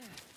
Ugh.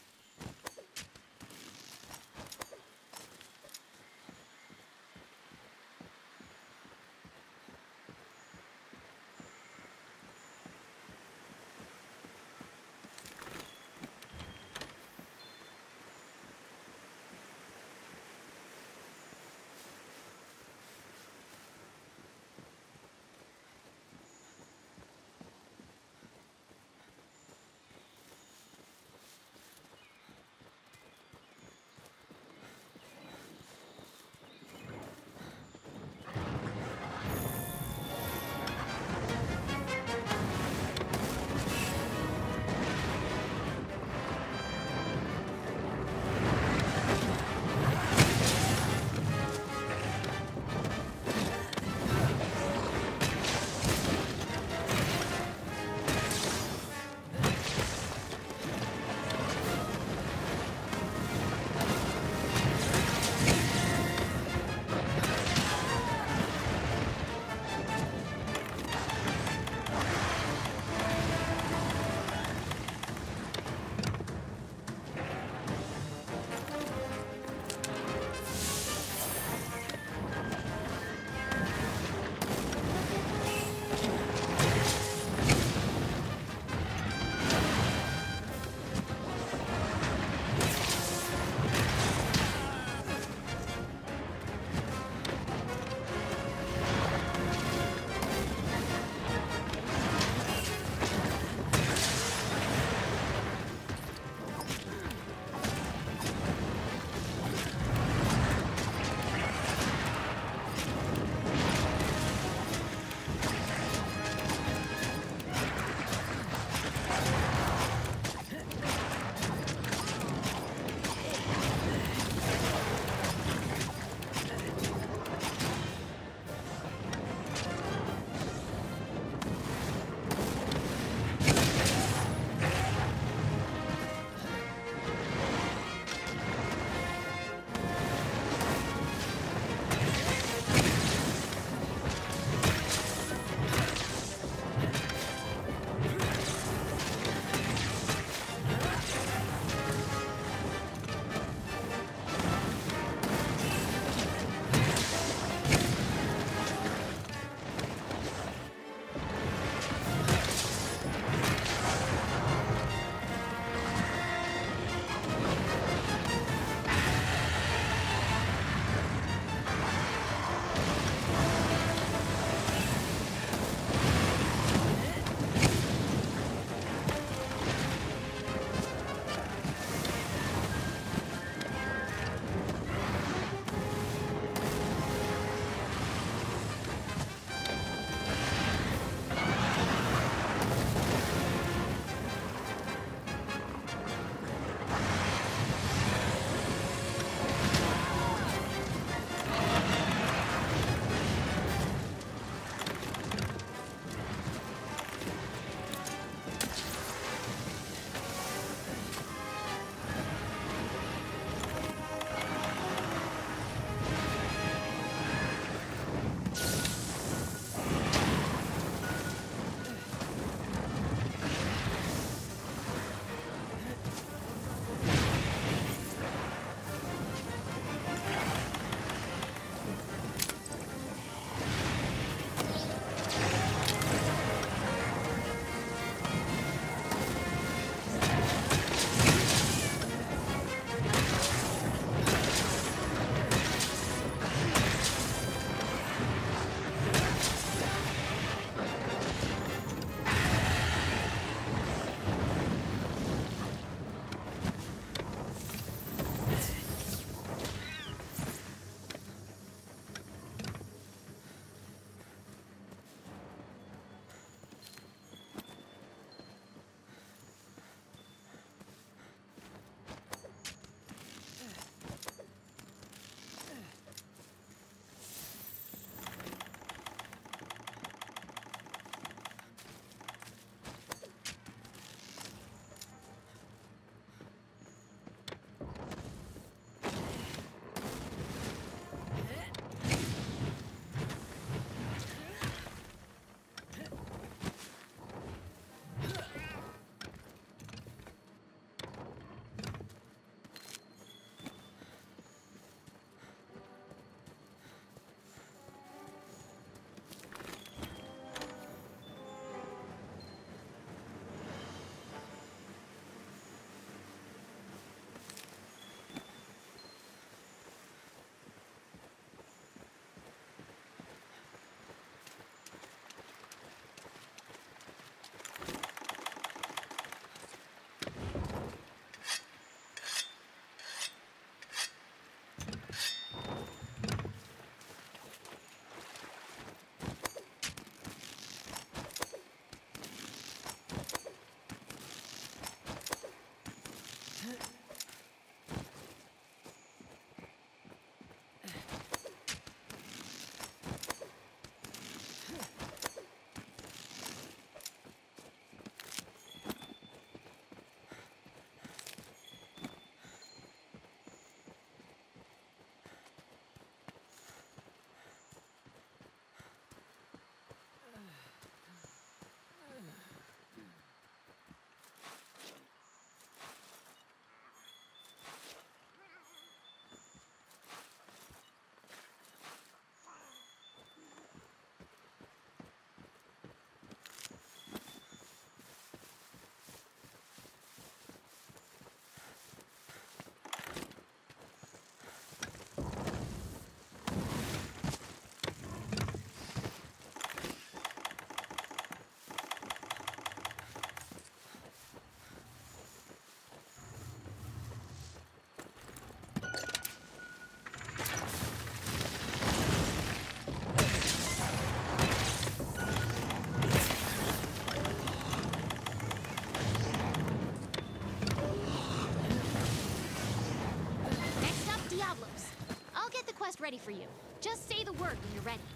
Ready for you. Just say the word when you're ready.